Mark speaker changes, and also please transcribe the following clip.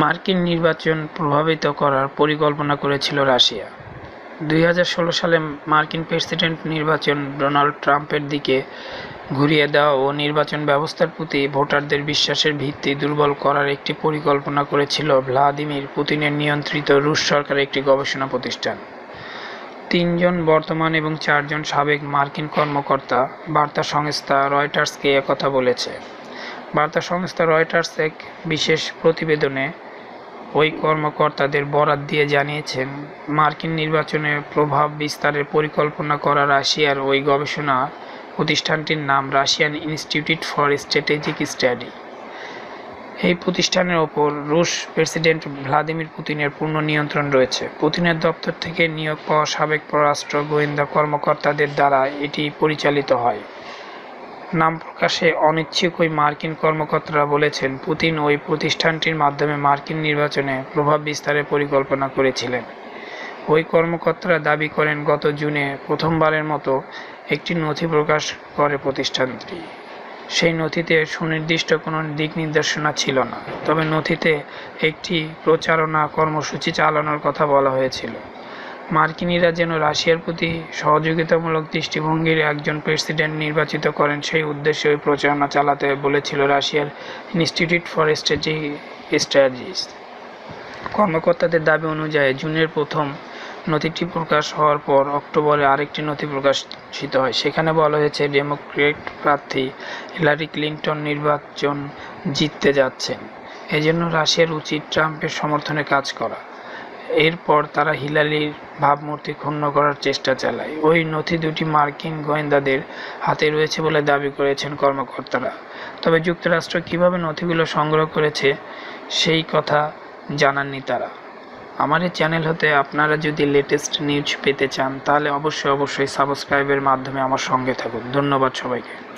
Speaker 1: মার্কিন নির্বাচন প্রভাবিত করার পরিকল্পনা করেছিল রাশিয়া। দুই সালে মার্কিন প্রেসিডেন্ট নির্বাচন ডোনাল্ড ট্রাম্পের দিকে ঘুরিয়ে দেওয়া ও নির্বাচন ব্যবস্থার প্রতি ভোটারদের বিশ্বাসের ভিত্তি দুর্বল করার একটি পরিকল্পনা করেছিল ভ্লাদিমির পুতিনের নিয়ন্ত্রিত রুশ সরকারের একটি গবেষণা প্রতিষ্ঠান। তিনজন বর্তমান এবং চারজন সাবেক মার্কিন কর্মকর্তা, বার্তা সংস্থা রয়টার্সকে একথা বলেছে। বার্তা সংস্থা রয়টার্স এক বিশেষ প্রতিবেদনে ওই কর্মকর্তাদের বরাত দিয়ে জানিয়েছেন, মার্কিন নির্বাচনে প্রভাব বিস্তারের পরিকল্পনা করা রাশিয়ার ওই গবেষণা প্রতিষ্ঠানটির নাম Russian institute for strategic study. এই প্রতিষ্ঠানের ওপর রুশ প্রেসিডেন্ট ভ্লাদিমির পুতিনের পূর্ণ নিয়ন্ত্রণ রয়েছে। পুতিনের দপ্তর থেকে নিয়োগ পাওয়া সাবেক পররাষ্ট্র গোয়েন্দা কর্মকর্তাদের দ্বারা এটি পরিচালিত হয়। নাম প্রকাশে অনিচ্ছুক ওই মার্কিন কর্মকর্তারা বলেছেন, পুতিন ওই প্রতিষ্ঠানটির মাধ্যমে মার্কিন নির্বাচনে প্রভাব বিস্তারের পরিকল্পনা করেছিলেন। ওই কর্মকর্তারা দাবি করেন, গত জুনে প্রথমবারের মতো একটি নথি প্রকাশ করে প্রতিষ্ঠানটি। সেই নথিতে সুনির্দিষ্ট কোনো দিক নির্দেশনা ছিল না। তবে নথিতে একটি প্রচারণা কর্মসূচি চালানোর কথা বলা হয়েছিল। মার্কিনিরা যেন রাশিয়ার প্রতি সহযোগিতামূলক দৃষ্টিভঙ্গির একজন প্রেসিডেন্ট নির্বাচিত করেন, সেই উদ্দেশ্যে ওই প্রচারণা চালাতে বলেছিল রাশিয়ার ইনস্টিটিউট ফর স্ট্র্যাটেজি স্ট্র্যাটেজিস। কর্মকর্তাদের দাবি অনুযায়ী জুনের প্রথম নথিটি প্রকাশ হওয়ার পর অক্টোবরে আরেকটি নথি প্রকাশিত হয়। সেখানে বলা হয়েছে, ডেমোক্রেট প্রার্থী হিলারি ক্লিন্টন নির্বাচন জিততে যাচ্ছেন এজন্য রাশিয়ার উচিত ট্রাম্পের সমর্থনে কাজ করা। এরপর তারা হিলারির ভাবমূর্তি ক্ষুণ্ণ করার চেষ্টা চালায়। ওই নথি দুটি মার্কিন গোয়েন্দাদের হাতে রয়েছে বলে দাবি করেছেন কর্মকর্তারা। তবে যুক্তরাষ্ট্র কীভাবে নথিগুলো সংগ্রহ করেছে, সেই কথা জানাননি তারা। আমার এই চ্যানেল হতে আপনারা যদি লেটেস্ট নিউজ পেতে চান, তাহলে অবশ্যই অবশ্যই সাবস্ক্রাইবের মাধ্যমে আমার সঙ্গে থাকুন। ধন্যবাদ সবাইকে।